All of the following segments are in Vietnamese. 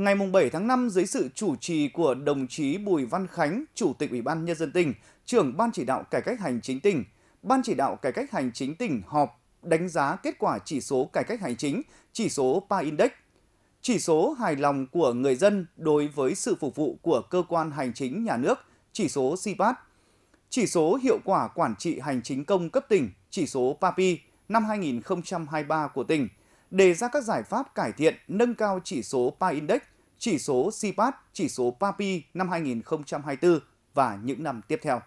Ngày 7 tháng 5, dưới sự chủ trì của đồng chí Bùi Văn Khánh, Chủ tịch Ủy ban Nhân dân tỉnh, trưởng Ban chỉ đạo cải cách hành chính tỉnh, Ban chỉ đạo cải cách hành chính tỉnh họp đánh giá kết quả chỉ số cải cách hành chính, chỉ số PA Index, chỉ số hài lòng của người dân đối với sự phục vụ của cơ quan hành chính nhà nước, chỉ số CPAT, chỉ số hiệu quả quản trị hành chính công cấp tỉnh, chỉ số PAPI năm 2023 của tỉnh, đề ra các giải pháp cải thiện, nâng cao chỉ số PA Index, chỉ số CPAT, chỉ số PAPI năm 2024 và những năm tiếp theo.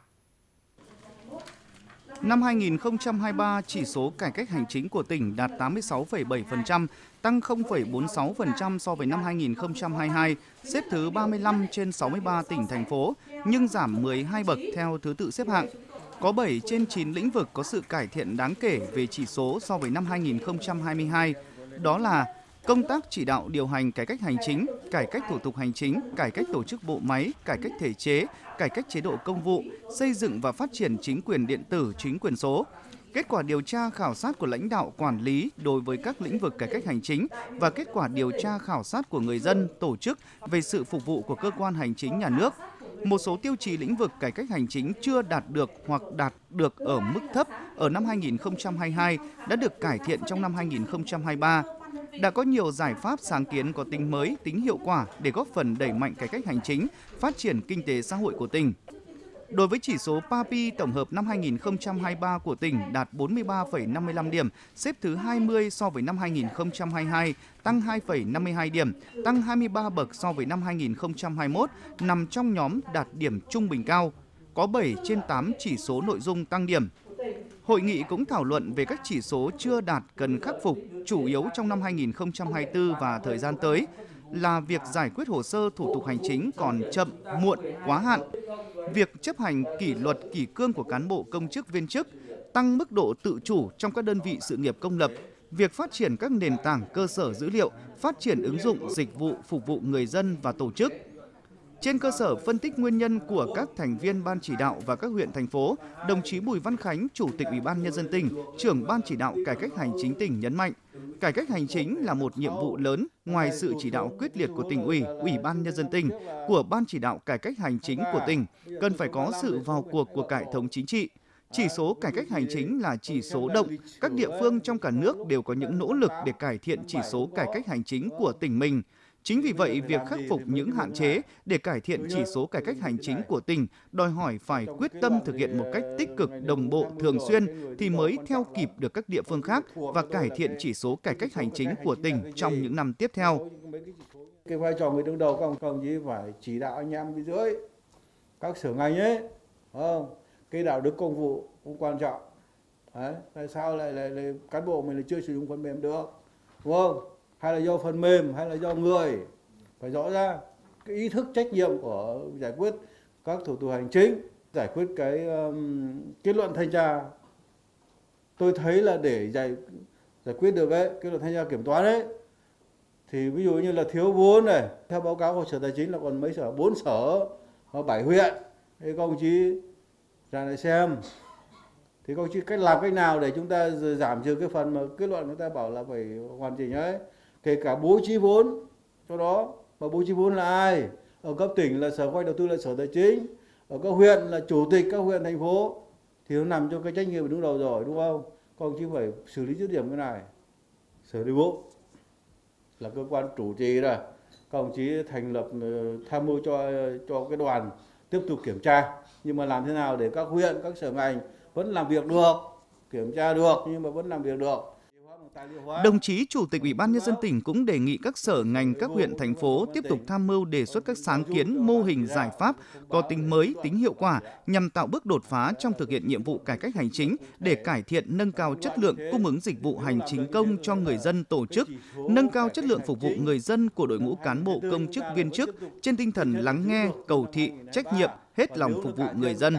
Năm 2023, chỉ số cải cách hành chính của tỉnh đạt 86,7%, tăng 0,46% so với năm 2022, xếp thứ 35 trên 63 tỉnh thành phố, nhưng giảm 12 bậc theo thứ tự xếp hạng. Có 7 trên 9 lĩnh vực có sự cải thiện đáng kể về chỉ số so với năm 2022, đó là công tác chỉ đạo điều hành cải cách hành chính, cải cách thủ tục hành chính, cải cách tổ chức bộ máy, cải cách thể chế, cải cách chế độ công vụ, xây dựng và phát triển chính quyền điện tử, chính quyền số. Kết quả điều tra khảo sát của lãnh đạo quản lý đối với các lĩnh vực cải cách hành chính và kết quả điều tra khảo sát của người dân, tổ chức về sự phục vụ của cơ quan hành chính nhà nước. Một số tiêu chí lĩnh vực cải cách hành chính chưa đạt được hoặc đạt được ở mức thấp ở năm 2022 đã được cải thiện trong năm 2023 đã có nhiều giải pháp sáng kiến có tính mới, tính hiệu quả để góp phần đẩy mạnh cải cách hành chính, phát triển kinh tế xã hội của tỉnh. Đối với chỉ số PAPI tổng hợp năm 2023 của tỉnh đạt 43,55 điểm, xếp thứ 20 so với năm 2022, tăng 2,52 điểm, tăng 23 bậc so với năm 2021, nằm trong nhóm đạt điểm trung bình cao. Có 7 trên 8 chỉ số nội dung tăng điểm, Hội nghị cũng thảo luận về các chỉ số chưa đạt cần khắc phục, chủ yếu trong năm 2024 và thời gian tới là việc giải quyết hồ sơ thủ tục hành chính còn chậm, muộn, quá hạn, việc chấp hành kỷ luật kỷ cương của cán bộ công chức viên chức, tăng mức độ tự chủ trong các đơn vị sự nghiệp công lập, việc phát triển các nền tảng cơ sở dữ liệu, phát triển ứng dụng dịch vụ phục vụ người dân và tổ chức, trên cơ sở phân tích nguyên nhân của các thành viên ban chỉ đạo và các huyện thành phố, đồng chí Bùi Văn Khánh, Chủ tịch Ủy ban nhân dân tỉnh, trưởng ban chỉ đạo cải cách hành chính tỉnh nhấn mạnh, cải cách hành chính là một nhiệm vụ lớn ngoài sự chỉ đạo quyết liệt của tỉnh ủy, Ủy ban nhân dân tỉnh, của ban chỉ đạo cải cách hành chính của tỉnh, cần phải có sự vào cuộc của cải thống chính trị. Chỉ số cải cách hành chính là chỉ số động, các địa phương trong cả nước đều có những nỗ lực để cải thiện chỉ số cải cách hành chính của tỉnh mình. Chính vì vậy, việc khắc phục những hạn chế để cải thiện chỉ số cải cách hành chính của tỉnh đòi hỏi phải quyết tâm thực hiện một cách tích cực, đồng bộ, thường xuyên thì mới theo kịp được các địa phương khác và cải thiện chỉ số cải cách hành chính của tỉnh trong những năm tiếp theo. Cái vai trò người đứng đầu các công chí phải chỉ đạo anh em bên dưới các sở ngành ấy, không? Cái đạo đức công vụ cũng quan trọng. Đấy, tại sao lại, lại, lại cán bộ mình lại chưa sử dụng phần mềm được, đúng không? Hay là do phần mềm hay là do người. Phải rõ ra cái ý thức trách nhiệm của giải quyết các thủ tục hành chính giải quyết cái um, kết luận thanh tra. Tôi thấy là để giải giải quyết được cái kết luận thanh tra kiểm toán đấy thì ví dụ như là thiếu vốn này theo báo cáo của sở tài chính là còn mấy sở bốn sở và bảy huyện. Thì các ông chí ra lại xem. Thì các ông chí cách làm cách nào để chúng ta giảm trừ cái phần mà kết luận người ta bảo là phải hoàn chỉnh ấy kể cả bố trí vốn, cho đó, mà bố trí vốn là ai? Ở cấp tỉnh là sở khoa đầu tư, là sở tài chính. Ở các huyện là chủ tịch các huyện, thành phố. Thì nó nằm trong cái trách nhiệm đứng đầu rồi, đúng không? Còn chứ phải xử lý dứt điểm cái này. Sở đi bộ là cơ quan chủ trì rồi các đồng chí thành lập ờ, tham mưu cho cho cái đoàn tiếp tục kiểm tra. Nhưng mà làm thế nào để các huyện, các sở ngành vẫn làm việc được, kiểm tra được, nhưng mà vẫn làm việc được? Đồng chí Chủ tịch Ủy ban Nhân dân tỉnh cũng đề nghị các sở ngành, các huyện, thành phố tiếp tục tham mưu đề xuất các sáng kiến, mô hình giải pháp có tính mới, tính hiệu quả nhằm tạo bước đột phá trong thực hiện nhiệm vụ cải cách hành chính để cải thiện nâng cao chất lượng cung ứng dịch vụ hành chính công cho người dân tổ chức, nâng cao chất lượng phục vụ người dân của đội ngũ cán bộ công chức viên chức trên tinh thần lắng nghe, cầu thị, trách nhiệm, hết lòng phục vụ người dân.